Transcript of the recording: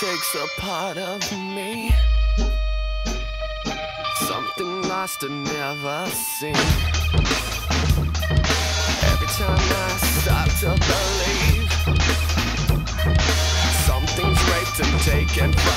Takes a part of me. Something lost and never seen. Every time I start to believe something's raped and taken from.